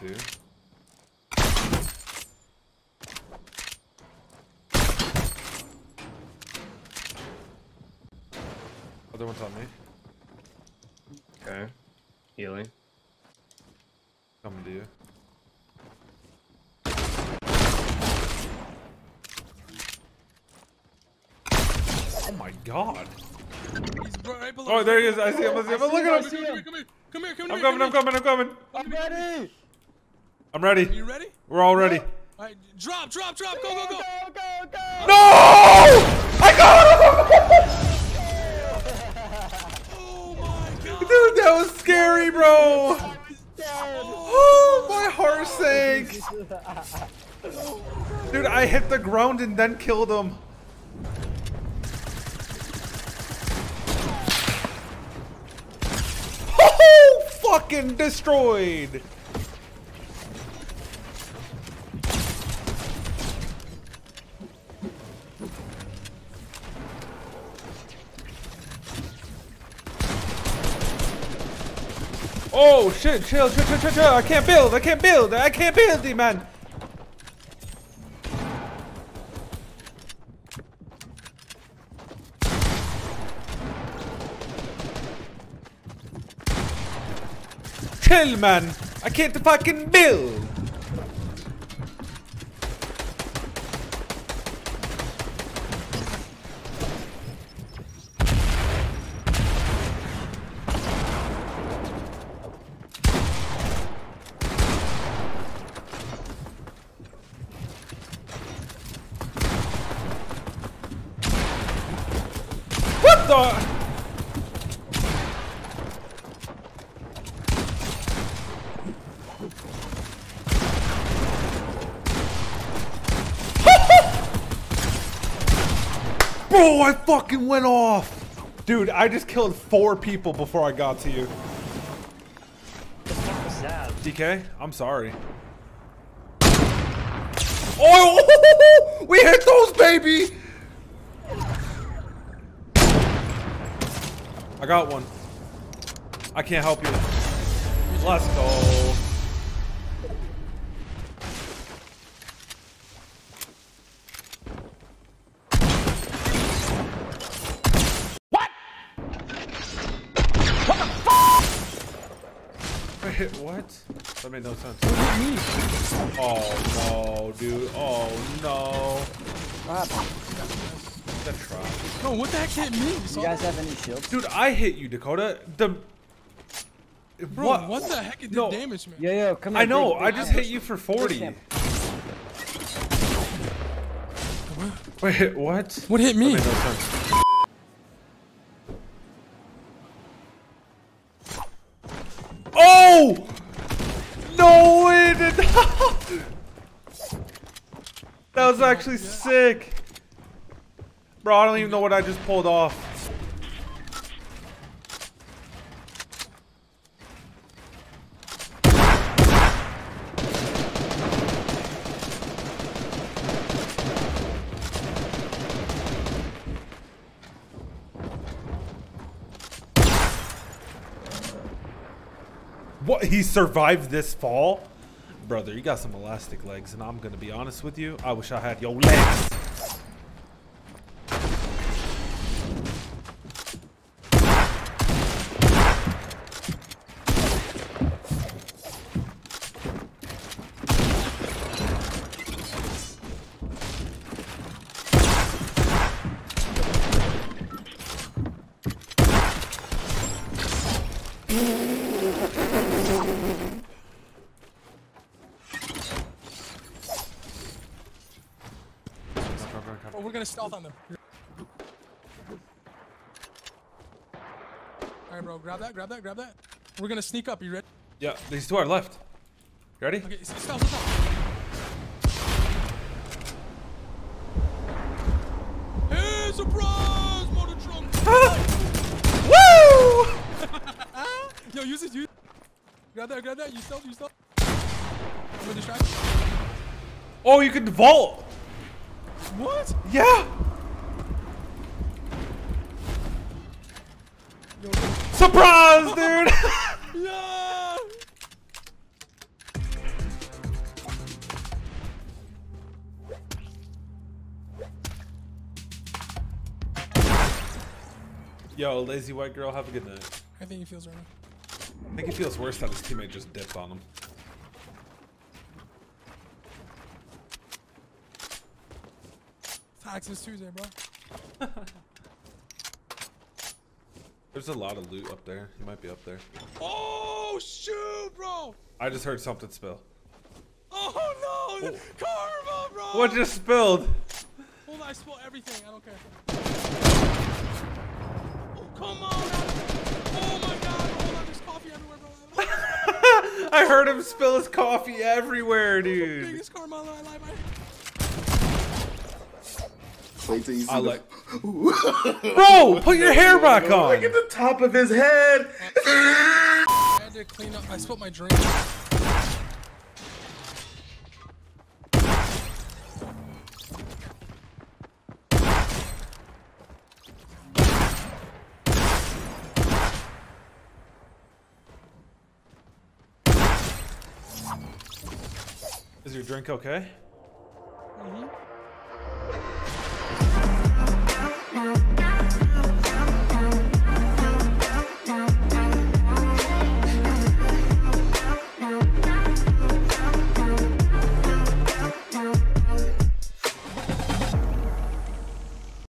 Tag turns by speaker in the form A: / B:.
A: Down two. Other one's on me.
B: Okay. Healing.
A: Coming to you. Oh my god.
C: He's right below.
A: Oh, there he is. I see him. I see him. Oh, look at
C: Come
A: him.
C: here, come here, come here, come here.
A: I'm coming. I'm coming. I'm coming.
D: I'm ready.
A: I'm ready.
C: You ready?
A: We're all ready.
C: All right, drop, drop, drop. Go, go, go.
D: Go, go, go.
A: No! I got him!
C: Oh my god.
A: Dude, that was scary, bro.
D: Dead.
A: Oh, my heart sank. Dude, I hit the ground and then killed him. Oh, fucking destroyed. Oh shit, chill, chill, chill, chill, chill. I can't build, I can't build, I can't build, D man. Chill, man. I can't fucking build. The? Bro, I fucking went off. Dude, I just killed four people before I got to you. DK, I'm sorry. Oh, we hit those, baby! I got one. I can't help you. Let's go. What? What the fuck? Wait, what? That made no sense. Oh no, dude. Oh no. That try.
C: No, what the heck hit me?
D: Do you guys have any shields?
A: Dude, I hit you, Dakota. The
C: Bro, what, the heck it did
A: No.
C: damage, man?
D: Yo, yo, come here.
A: I know.
D: big,
A: I just
D: camp.
A: hit you for 40.
D: camp.
A: Wait, what?
C: What hit me?
A: Made no. Oh! No, it did not. That was actually sick. Bro, I don't even know what I just pulled off. What? He survived this fall? Brother, you got some elastic legs, and I'm gonna be honest with you. I wish I had your legs.
C: Oh, we're gonna stealth on them. Alright, bro, grab that, grab that, grab that. We're gonna sneak up. You ready?
A: Yeah, these two are left. Ready?
C: Okay, stealth, stealth. Hey, surprise, motor trunk.
A: Woo!
C: Yo, use it, use it. Grab that, grab that. You stealth, you stealth. I'm gonna distract you.
A: Oh, you can vault.
C: What?
A: Yeah. Surprise, dude! Yo, lazy white girl, have a good night.
C: I think he feels wrong.
A: I think he feels worse that his teammate just dipped on him.
C: Taxes Tuesday, bro.
A: There's a lot of loot up there. He might be up there.
C: Oh shoot, bro!
A: I just heard something spill.
C: Oh no, the karma, bro!
A: What just spilled?
C: Hold on, I spilled everything. I don't care. Oh come on! Oh my god! Hold on, there's coffee everywhere, bro.
A: I heard him spill his coffee everywhere, dude.
C: Biggest karma of my life.
E: Wait till you see
A: I
E: the-
A: like. Bro, put your hair back on.
E: Look
A: on.
E: at the top of his head.
C: I had to clean up. I spilled my drink.
A: Is your drink okay?
C: Mhm.